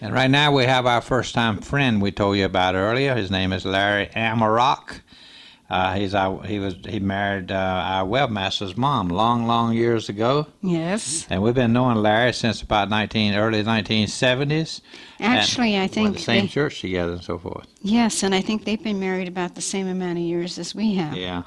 And right now we have our first time friend we told you about earlier. His name is Larry Amarok. Uh, he's our, he was he married uh, our webmaster's mom long long years ago, Yes. and we've been knowing Larry since about 19 early 1970s. Actually, I we're think the same they- church together and so forth. Yes, and I think they've been married about the same amount of years as we have. Yeah.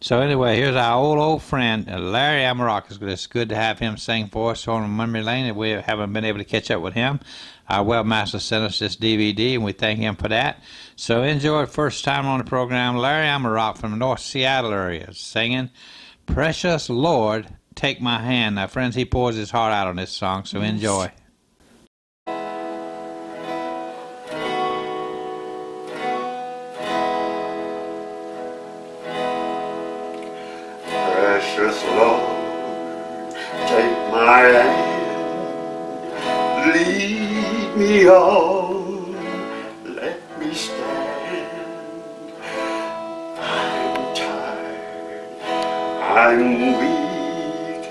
So anyway, here's our old old friend uh, Larry Amarok. It's good- to have him sing for us on memory lane. and We haven't been able to catch up with him. Our webmaster sent us this DVD, and we thank him for that. So enjoy first time on the program. Larry Amarok from the North Seattle area singing "Precious Lord, Take My Hand." Now, friends, he pours his heart out on this song, so enjoy. Hand, lead me on, let me stand. I'm tired, I'm weak,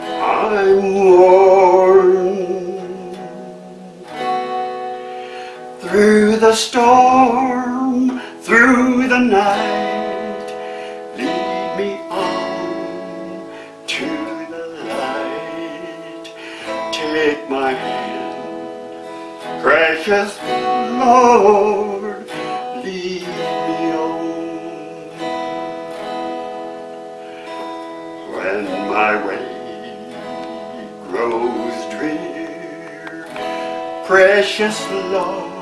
I'm worn. Through the storm, through the night, precious Lord, lead me on. When my way grows drear, precious Lord,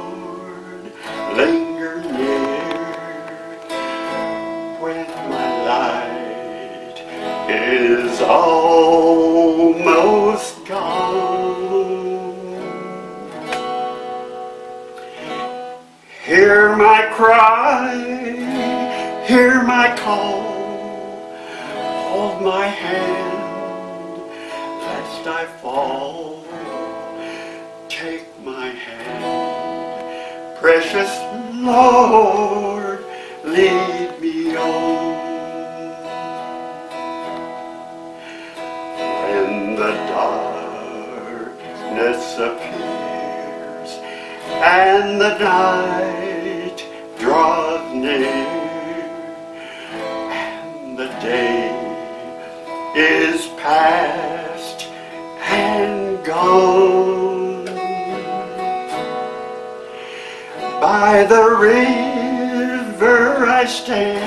cry, hear my call, hold my hand lest I fall. Take my hand, precious Lord, lead me on. When the darkness appears and the night day is past and gone. By the river I stand,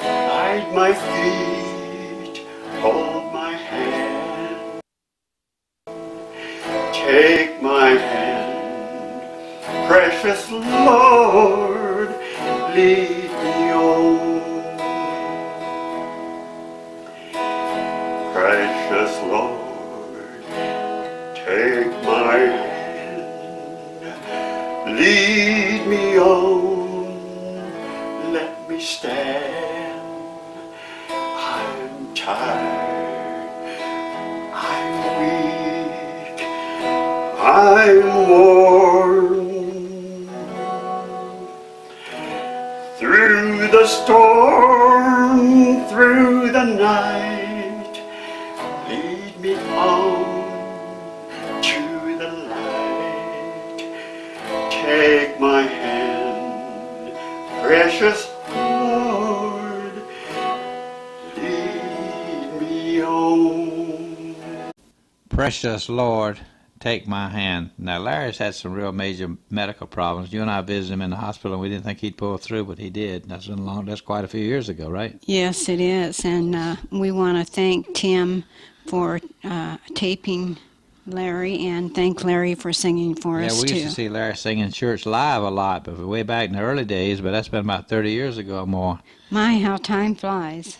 hide my feet, hold my hand. Take my hand, precious Lord, lead Precious Lord, take my hand, lead me on, let me stand. I'm tired, I'm weak, I'm worn. Through the storm, through the night, Take my hand, precious Lord, lead me on. Precious Lord, take my hand. Now, Larry's had some real major medical problems. You and I visited him in the hospital, and we didn't think he'd pull through, but he did. That's been long. That's quite a few years ago, right? Yes, it is. And uh, we want to thank Tim for uh, taping Larry and thank Larry for singing for us. Yeah, us we used too. to see Larry sing in church live a lot, but way back in the early days. But that's been about 30 years ago or more. My, how time flies.